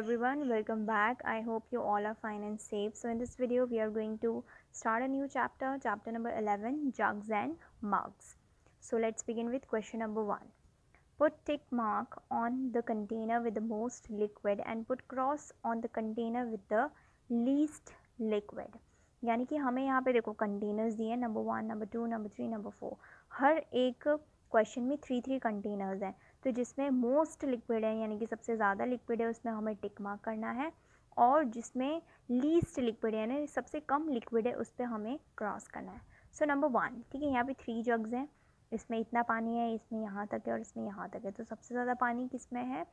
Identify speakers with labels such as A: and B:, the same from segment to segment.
A: everyone welcome back i hope you all are fine and safe so in this video we are going to start a new chapter chapter number 11 jugs and mugs so let's begin with question number 1 put tick mark on the container with the most liquid and put cross on the container with the least liquid यानी कि हमें यहाँ पे देखो containers दिए number one number two number three number four हर एक question में three three containers हैं तो जिसमें मोस्ट लिक्विड है, यानी कि सबसे ज़्यादा लिक्विड है, उसमें हमें टिक मार्क करना है और जिसमें लीस्ट लिक्विड है यानी सबसे कम लिक्विड है उस पर हमें क्रॉस करना है। सो नंबर वन ठीक है, यहाँ पे थ्री जग्स हैं, इसमें इतना पानी है, इसमें यहाँ तक है और इसमें यहाँ तक है। तो सबसे ज़्यादा पानी किसमें है?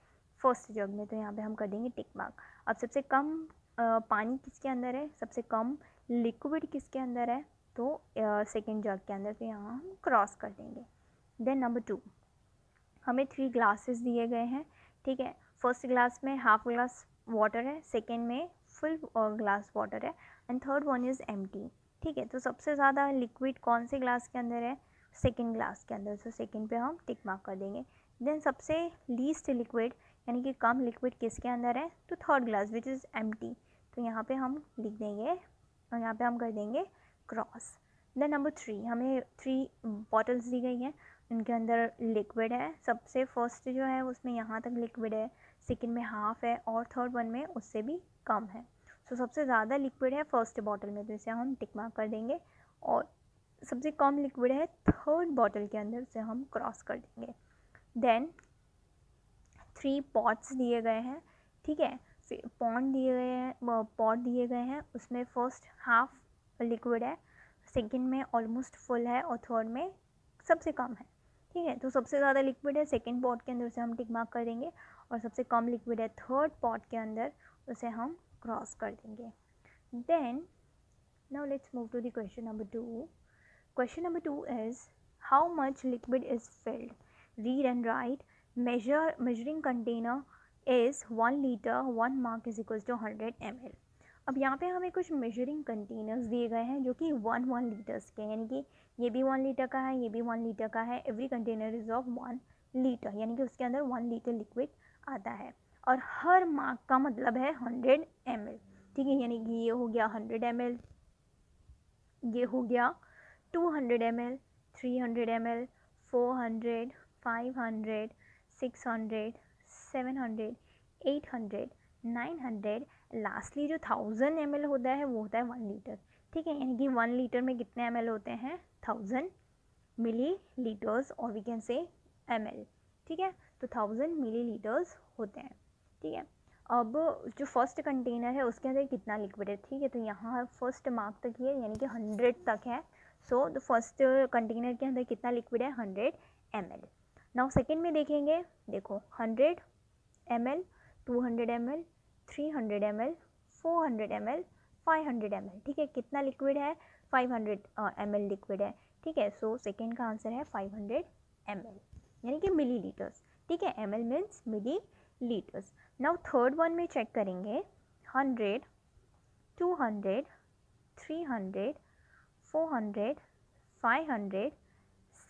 A: फ़र्स्ट जग में तो यहाँ पे हम कर देंगे टिक मार्क अब सबसे कम पानी किसके अंदर है? सबसे कम लिक्विड किसके अंदर है? तो सेकेंड जग के अंदर तो यहाँ हम क्रॉस कर देंगे। देन नंबर टू हमें थ्री ग्लासेस दिए गए हैं, ठीक है? फ़र्स्ट ग्लास में हाफ़ ग्लास वाटर है सेकेंड में फुल ग्लास वाटर है and third one is M ठीक है? तो सबसे ज़्यादा लिक्विड कौन से ग्लास के अंदर है? सेकेंड ग्लास के अंदर। तो सेकेंड पे हम टिक मार्क कर देंगे। देन सबसे लीस्ट लिक्विड यानी कि कम लिक्विड किसके अंदर है? तो third glass which is M तो यहाँ पे हम लिख देंगे, और यहाँ पे हम कर देंगे क्रॉस देन नंबर थ्री हमें थ्री बॉटल्स दी गई हैं। इनके अंदर लिक्विड है। सबसे फ़र्स्ट जो है उसमें यहाँ तक लिक्विड है सेकेंड में हाफ़ है और थर्ड वन में उससे भी कम है। सो so, सबसे ज़्यादा लिक्विड है फ़र्स्ट बॉटल में तो इसे हम टिक मार्क कर देंगे और सबसे कम लिक्विड है थर्ड बॉटल के अंदर उसे हम क्रॉस कर देंगे। देन थ्री पॉट्स दिए गए हैं ठीक है? पॉन्ड दिए गए हैं पॉट दिए गए हैं उसमें फ़र्स्ट हाफ़ लिक्विड है सेकेंड में ऑलमोस्ट फुल है और थर्ड में सबसे कम है। ठीक है? तो सबसे ज़्यादा लिक्विड है सेकेंड पॉट के अंदर उसे हम टिक मार्क कर देंगे और सबसे कम लिक्विड है थर्ड पॉट के अंदर उसे हम क्रॉस कर देंगे। Then now let's move to the question number two question number two is how much liquid is filled read and write measure measuring container is one litre one mark is equal to hundred M L अब यहाँ पे हमें कुछ measuring containers दिए गए हैं जो कि वन वन लीटर्स के यानी कि ये भी वन लीटर का है, ये भी वन लीटर का है। Every container is of one litre यानी कि उसके अंदर वन लीटर लिक्विड आता है। और हर मार्क का मतलब है हंड्रेड एम ठीक है? यानी कि ये हो गया हंड्रेड एम ये हो गया two hundred M L three hundred M L four hundred five hundred six hundred seven hundred eight hundred nine hundred lastly जो थाउज़ेंड एम होता है, वो होता है वन लीटर ठीक है, यानी कि वन लीटर में कितने एमएल होते हैं? थाउज़ेंड मिली लीटर्स और वी कैन से एमएल ठीक है? तो थाउज़ेंड मिली लीटर्स होते हैं, ठीक है? अब जो फ़र्स्ट कंटेनर है, उसके अंदर कितना लिक्विड है? ठीक है तो यहाँ फ़र्स्ट मार्क तक है यानी कि हंड्रेड तक है। सो द फ़र्स्ट कंटेनर के अंदर कितना लिक्विड है? Hundred M L now second में देखेंगे, देखो hundred M L two hundred M L three hundred M L four hundred M L five hundred M L ठीक है? कितना लिक्विड है? Five hundred M L liquid है, ठीक है? सो सेकेंड का आंसर है फाइव हंड्रेड एम एल यानी कि मिली लीटर्स ठीक है? M L means millilitres now third one में चेक करेंगे hundred two hundred three hundred four hundred five hundred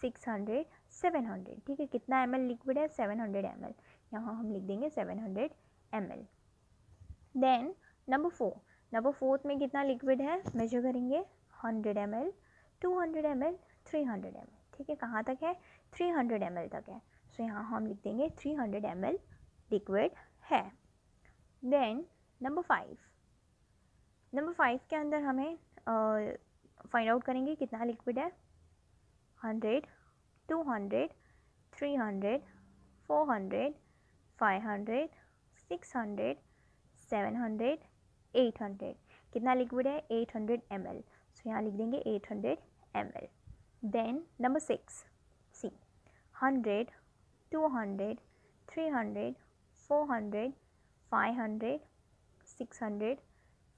A: six hundred seven hundred ठीक है? कितना एम एल लिक्विड है? सेवन हंड्रेड एम एल यहाँ हम लिख देंगे seven hundred M L then number four number fourth में कितना लिक्विड है? मेजर करेंगे hundred M L two hundred M L three hundred M L ठीक है कहाँ तक है? थ्री हंड्रेड एम एल तक है। सो so, यहाँ हम लिख देंगे three hundred M L liquid है। Then number five number five के अंदर हमें फाइंड आउट करेंगे कितना लिक्विड है? Hundred two hundred three hundred four hundred five hundred six hundred seven hundred eight hundred कितना लिक्विड है eight hundred M L so यहाँ लिख देंगे eight hundred M L then number six see hundred two hundred three hundred four hundred five hundred six hundred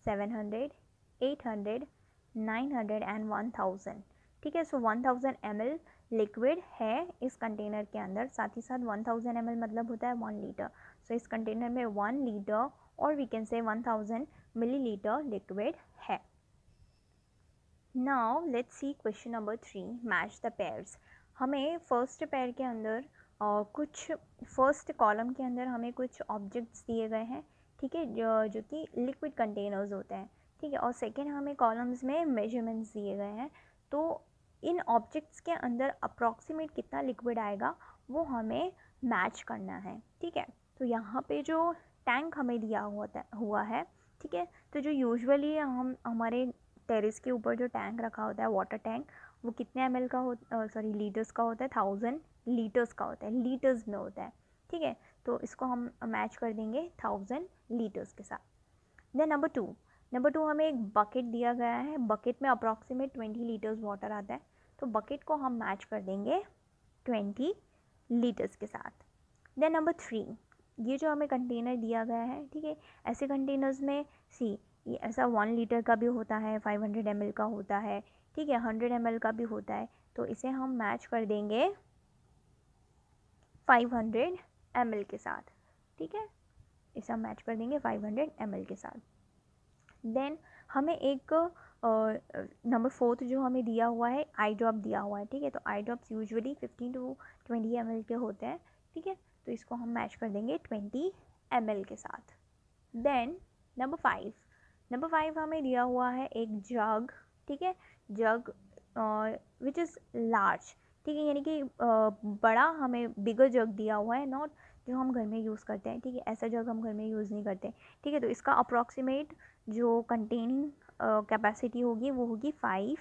A: seven hundred eight hundred nine hundred and one thousand ठीक है? So one thousand M L liquid है इस container के अंदर. साथ ही साथ one thousand M L मतलब होता है वन लीटर सो इस कंटेनर में वन लीटर और वी कैन से वन थाउज़ेंड मिलीलीटर लिक्विड है now let's see question number three match the pairs हमें फ़र्स्ट पेयर के अंदर uh, कुछ फ़र्स्ट कॉलम के अंदर हमें कुछ ऑब्जेक्ट्स दिए गए हैं ठीक है जो जो कि लिक्विड कंटेनर्स होते हैं ठीक है और सेकेंड हमें कॉलम्स में मेजरमेंट्स दिए गए हैं तो इन ऑब्जेक्ट्स के अंदर अप्रॉक्सीमेट कितना लिक्विड आएगा वो हमें मैच करना है ठीक है। तो यहाँ पे जो टैंक हमें दिया हुआ हुआ है ठीक है? तो जो यूजुअली हम, हमारे टेरिस के ऊपर जो टैंक रखा होता है वाटर टैंक वो कितने एम का हो सॉरी लीटर्स का होता है? थाउज़ेंड लीटर्स का होता है लीटर्स में होता है, ठीक है? तो इसको हम मैच कर देंगे थाउज़ेंड लीटर्स के साथ। Then number two number two हमें एक बकेट दिया गया है बकेट में अप्रॉक्सीमेट ट्वेंटी लीटर्स वाटर आता है तो बकेट को हम मैच कर देंगे ट्वेंटी लीटर्स के साथ। देन नंबर थ्री ये जो हमें कंटेनर दिया गया है, ठीक है, ऐसे कंटेनर्स में सी, ये ऐसा वन लीटर का भी होता है फाइव हंड्रेड एम का होता है, ठीक है हंड्रेड एम का भी होता है तो इसे हम मैच कर देंगे फाइव हंड्रेड एम के साथ, ठीक है, इसे हम मैच कर देंगे फाइव हंड्रेड एम के साथ। देन हमें एक नंबर फोर्थ जो हमें दिया हुआ है आई ड्रॉप दिया हुआ है, ठीक है तो eye drops usually fifteen to twenty M के होते हैं, ठीक है तो इसको हम मैच कर देंगे ट्वेंटी एम के साथ। Then number five number five हमें दिया हुआ है एक जग ठीक है? जग विच इज़ लार्ज ठीक है, यानी कि बड़ा हमें बिगर जग दिया हुआ है नॉट जो हम घर में यूज़ करते हैं, ठीक है? ऐसा जग हम घर में यूज़ नहीं करते, ठीक है? तो इसका अप्रॉक्सीमेट जो कंटेनिंग कैपेसिटी होगी, वो होगी फाइव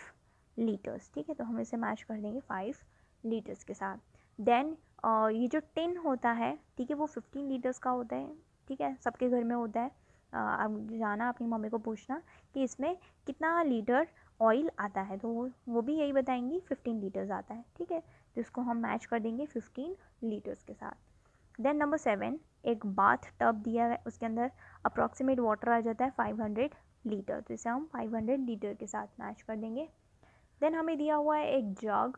A: लीटर्स ठीक है? तो हम इसे मैच कर देंगे फाइव लीटर्स के साथ। देन ये जो टिन होता है, ठीक है, वो फिफ्टीन लीटर्स का होता है, ठीक है, सबके घर में होता है। आप जाना, अपनी मम्मी को पूछना कि इसमें कितना लीटर ऑयल आता है तो वो वो भी यही बताएँगी फिफ्टीन लीटर्स आता है, ठीक है तो इसको हम मैच कर देंगे फिफ्टीन लीटर्स के साथ। देन नंबर सेवन एक बाथ टब दिया है, उसके अंदर अप्रॉक्सीमेट वाटर आ जाता है फाइव हंड्रेड लीटर तो इसे हम फाइव हंड्रेड लीटर के साथ मैच कर देंगे। देन हमें दिया हुआ है एक जग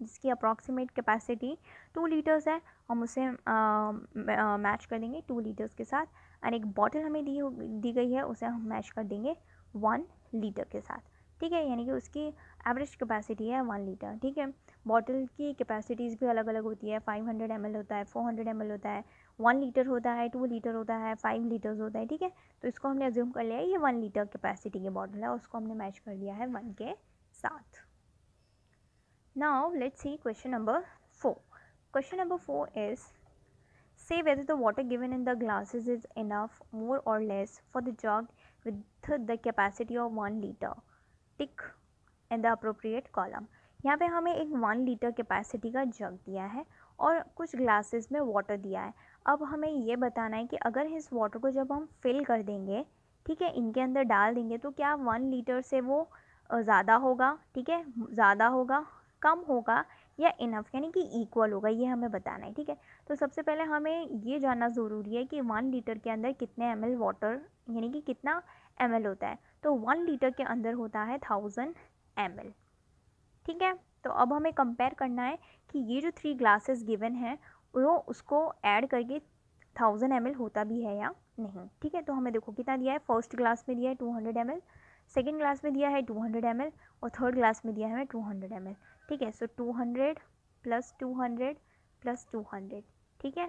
A: जिसकी अप्रॉक्सीमेट कैपेसिटी टू लीटर्स है, हम उसे मैच कर देंगे टू लीटर्स के साथ एंड एक बॉटल हमें दी दी गई है, उसे हम मैच कर देंगे वन लीटर के साथ। ठीक है, यानी कि उसकी एवरेज कैपेसिटी है वन लीटर ठीक है बॉटल की कैपेसिटीज़ भी अलग अलग होती है फाइव हंड्रेड एम होता है फोर हंड्रेड एम होता है वन लीटर होता है टू लीटर होता है फाइव लीटर्स होता है, ठीक है? तो इसको हमने अज्यूम कर लिया है, ये वन लीटर कैपेसिटी की बॉटल है उसको हमने मैच कर दिया है वन के साथ। Now let's see question number four question number four is Say whether the water given in the glasses is enough, more or less, for the jug with the capacity of one liter. Tick in the appropriate column. यहाँ पे हमें एक one litre capacity का जग दिया है और कुछ glasses में वाटर दिया है अब हमें ये बताना है कि अगर इस वाटर को जब हम फिल कर देंगे ठीक है इनके अंदर डाल देंगे तो क्या वन लीटर से वो ज़्यादा होगा ठीक है ज़्यादा होगा कम होगा या इनफ यानी कि इक्वल होगा, ये हमें बताना है, ठीक है? तो सबसे पहले हमें ये जानना ज़रूरी है कि वन लीटर के अंदर कितने एम एल वाटर यानी कि कितना एम एल होता है? तो वन लीटर के अंदर होता है थाउज़ेंड एम एल ठीक है? तो अब हमें कंपेयर करना है कि ये जो थ्री ग्लासेस गिवन हैं, वो उसको ऐड करके थाउज़ेंड एम होता भी है या नहीं, ठीक है? तो हमें देखो कितना दिया है फ़र्स्ट ग्लास में दिया है two hundred M second glass में दिया है टू हंड्रेड एम और थर्ड ग्लास में दिया है टू हंड्रेड एम ठीक है? So two hundred plus two hundred plus two hundred ठीक है?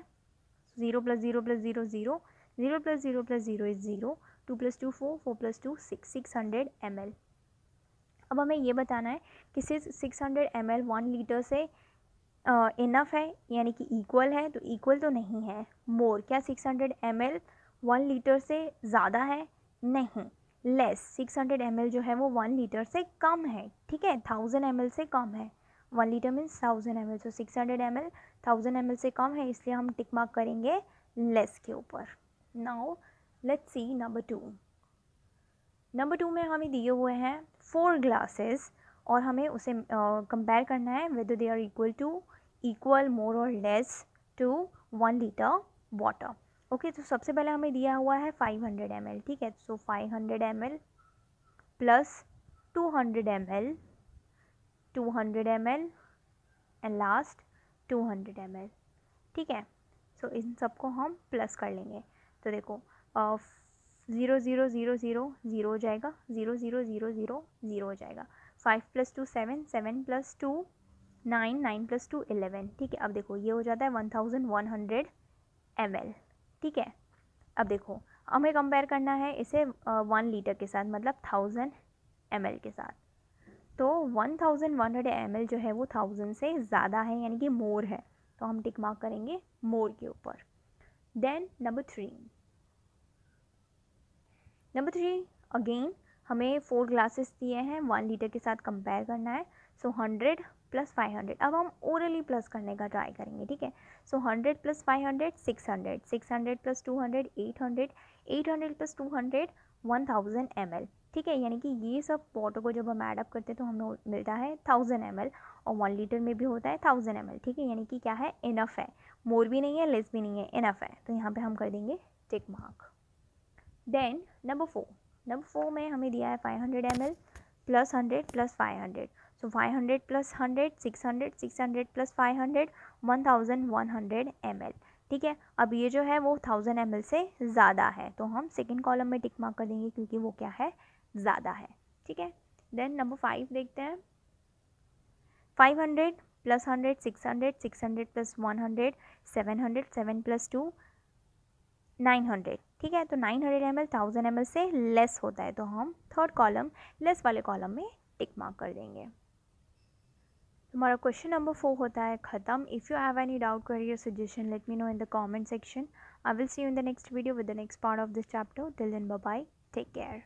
A: Zero plus zero plus zero zero zero plus zero plus zero is zero two plus two four four plus two six six hundred M L अब हमें ये बताना है कि सिर्फ़ six hundred M L one litre से enough है, यानी कि इक्वल है तो इक्वल तो नहीं है. मोर क्या six hundred M L one litre से ज़्यादा है? नहीं. लेस सिक्स हंड्रेड एम जो है वो वन लीटर से कम है ठीक है? थाउज़ेंड एम से कम है। One litre means thousand M L so six hundred M L thousand M से कम है इसलिए हम टिक मार्क करेंगे लेस के ऊपर। Now let's see number two number two में हमें दिए हुए हैं फोर ग्लासेस और हमें उसे कंपेयर uh, करना है whether they are equal to equal more और less to one litre water okay तो सबसे पहले हमें दिया हुआ है फाइव हंड्रेड एम एल ठीक है? So five hundred M L plus two hundred M L two hundred M L and last two hundred M L ठीक है? सो so, इन सबको हम प्लस कर लेंगे। तो देखो zero zero zero zero zero हो जाएगा। Zero zero zero zero zero हो जाएगा। Five plus two seven seven plus two nine nine plus two eleven ठीक है? अब देखो ये हो जाता है one thousand one hundred M L ठीक है? अब देखो, हमें कंपेयर करना है इसे वन लीटर के साथ मतलब थाउज़ेंड एम के साथ। तो one thousand one hundred M जो है, वो थाउज़ेंड से ज़्यादा है, यानी कि मोर है। तो हम टिक मार्क करेंगे मोर के ऊपर। Then number three number three again हमें फोर ग्लासेस दिए हैं वन लीटर के साथ कंपेयर करना है। So hundred plus five hundred अब हम ओरली प्लस करने का ट्राई करेंगे, ठीक है? So hundred plus five hundred six hundred six hundred plus two hundred eight hundred eight hundred plus two hundred one thousand M L ठीक है? यानी कि ये सब वाटर को जब हम ऐडअप करते हैं तो हमें मिलता है थाउज़ेंड एम एल और वन लीटर में भी होता है थाउज़ेंड एम एल ठीक है? यानी कि क्या है? इनफ है. मोर भी नहीं है लेस भी नहीं है. इनफ है. तो यहाँ पर हम कर देंगे tick mark then number four number four में हमें दिया है five hundred M L plus hundred plus five hundred hundred plus five hundred one thousand one hundred M L ठीक है? अब ये जो है वो थाउज़ेंड एम से ज़्यादा है। तो हम सेकेंड कॉलम में टिक मार्क कर देंगे क्योंकि वो क्या है? ज़्यादा है। ठीक है? देन नंबर फाइव देखते हैं। Five hundred plus hundred six hundred six hundred plus one hundred seven hundred seven plus two nine hundred ठीक है? तो nine hundred M L thousand M L से लेस होता है। तो हम थर्ड कॉलम लेस वाले कॉलम में टिक मार्क कर देंगे। हमारा क्वेश्चन नंबर फोर होता है ख़त्म. If you have any doubt query your suggestion let me know in the comment section I will see you in the next video with the next part of this chapter till then bye take care